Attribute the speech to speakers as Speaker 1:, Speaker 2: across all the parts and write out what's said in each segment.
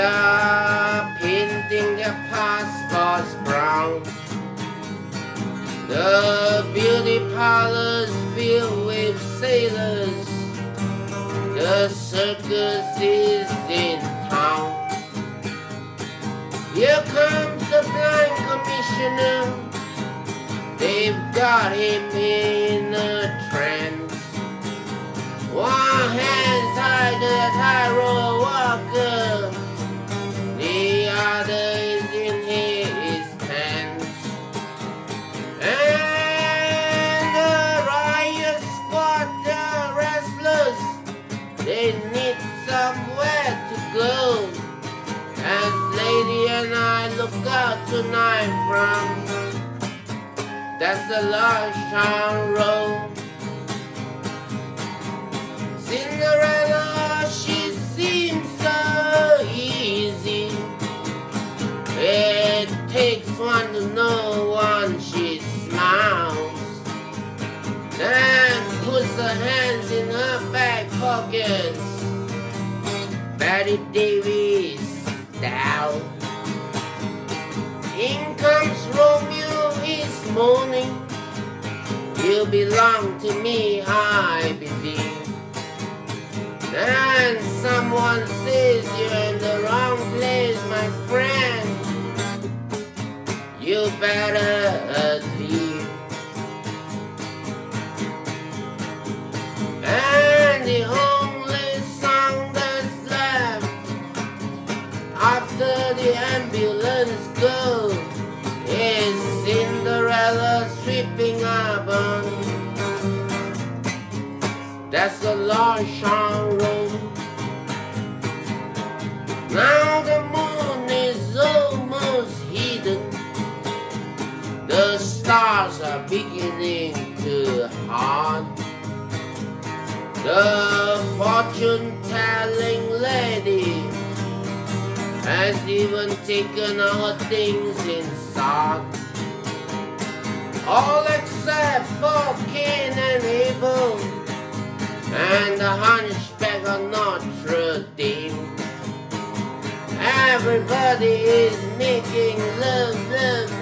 Speaker 1: Are painting their passports brown. The beauty parlors filled with sailors. The circus is in town. Here comes the blind commissioner. They've got him in Out tonight from that's the Longshore Road. Cinderella, she seems so easy. It takes one to know one she smiles. Then puts her hands in her back pockets. Bette Davis style. In comes Romeo, he's moaning. You belong to me, I believe. Then someone says you're in the wrong place, my friend. You better that's the Longshore Road. Now the moon is almost hidden. The stars are beginning to haunt. The fortune-telling lady has even taken our things inside. All except for Cain and Abel and the hunchback of Notre Dame. Everybody is making love, love, love.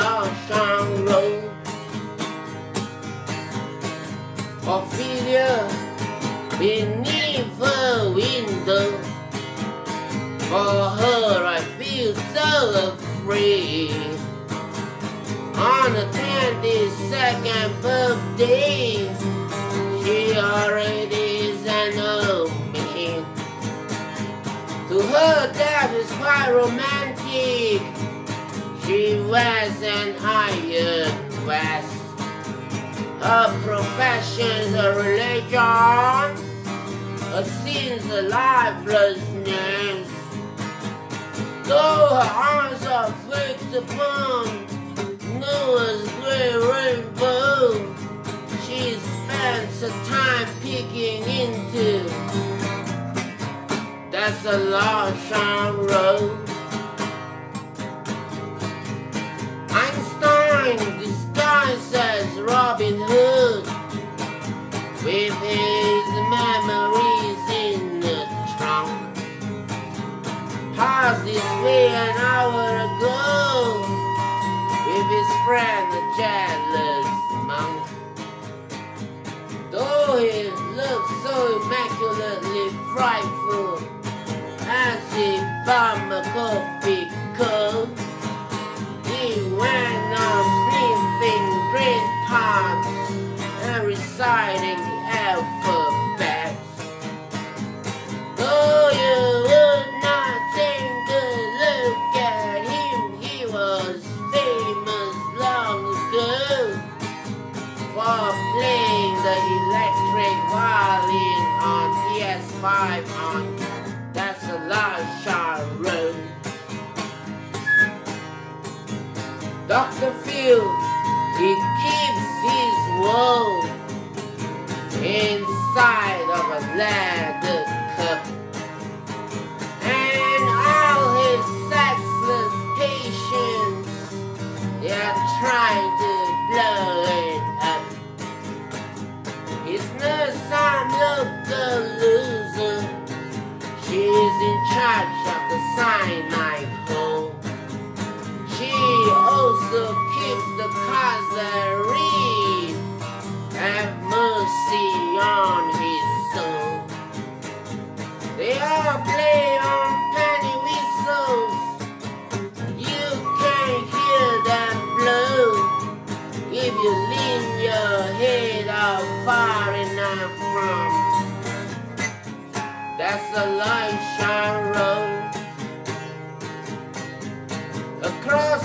Speaker 1: A Longshore Road. Ophelia beneath the window. For her I feel so afraid. On the 22nd birthday, she already is an old maid. To her that is quite romantic. She wears an iron vest. Her profession's a religion. Her sin's a lifelessness. Though her arms are fixed upon Noah's great rainbow, she spends her time peeking into that's a long, Longshore Road. Robin Hood with his memories in the trunk. Passed this way an hour ago with his friend the jealous monk. Though he looked so immaculately frightful as he bombed a coffee cup. And leather cup. And all his sexless patients, they're trying to blow it up. His nurse Sam looked a loser. She's in charge of the cyanide hole. She also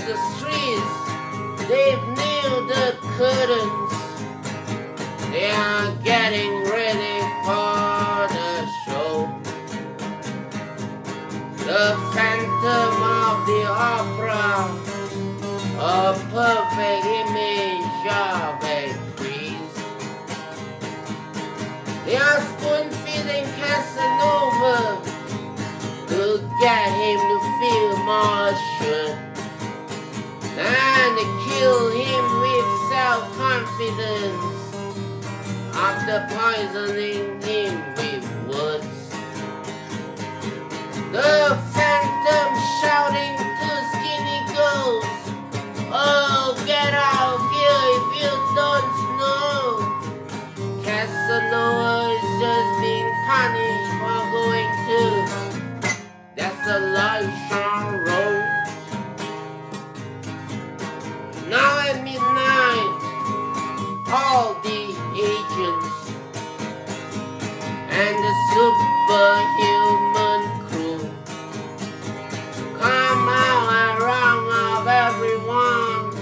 Speaker 1: the streets, they've nailed the curtains. They are getting ready for the show. The Phantom of the Opera, a kill him with self-confidence after poisoning him with words. The up everyone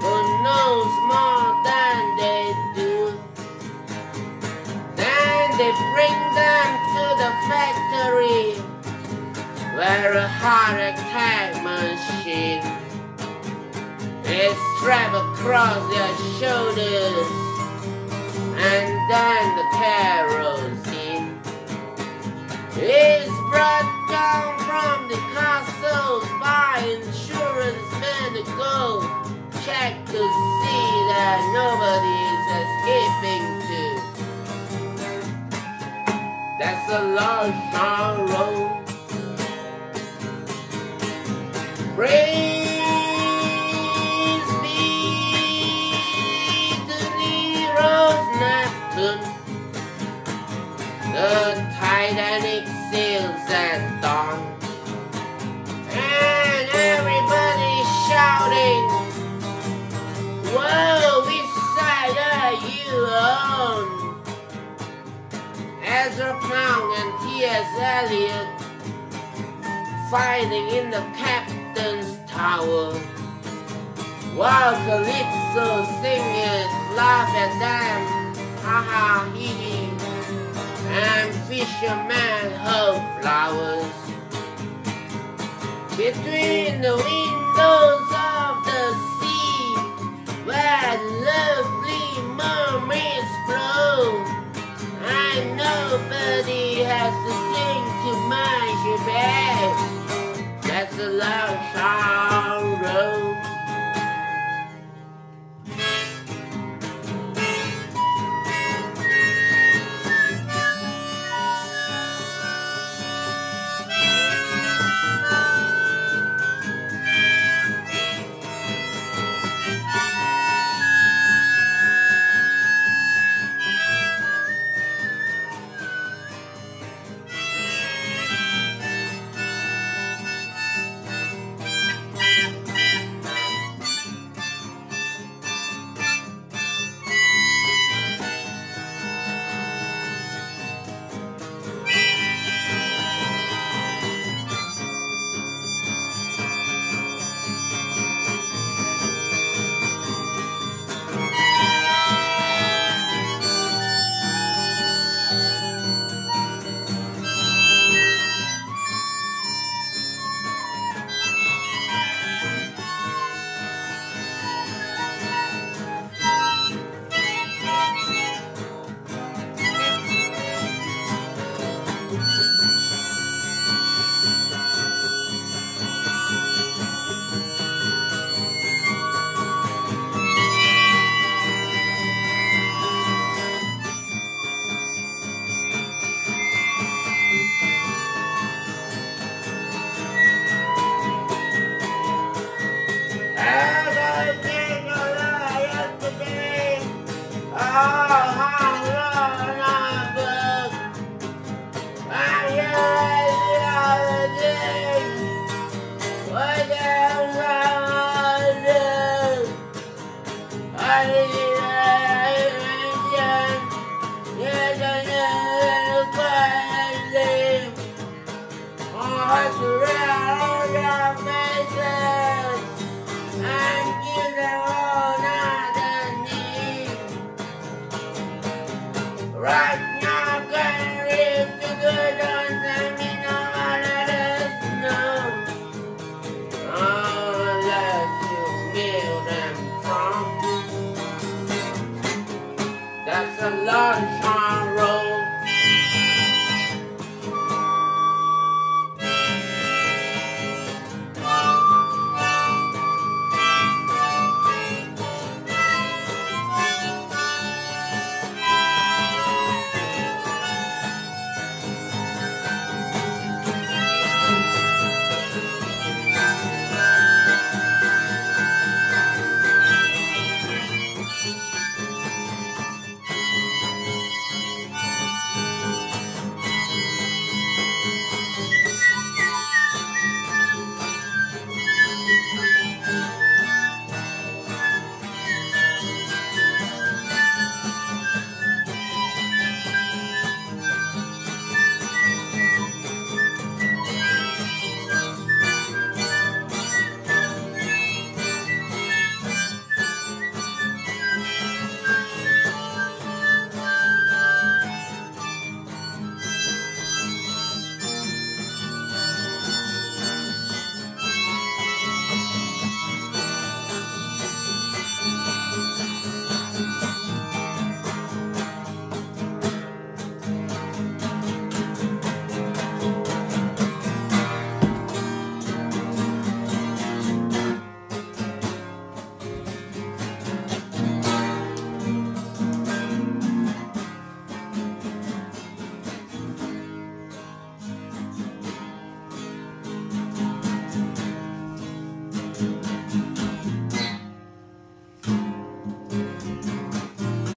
Speaker 1: who knows more than they do. Then they bring them to the factory where a heart attack machine is strapped across their shoulders and then the kerosene check to see that nobody is escaping too. That's a large town road. Praise be to Nero's Neptune. The Titanic sails at Pound and T.S. Eliot fighting in the captain's tower. While Calypso singers laugh at them, ha ha hee hee, and fishermen hold flowers. Between the windows of the sea, where lovely mermaids flow, nobody has to think too much about. That's a loud high.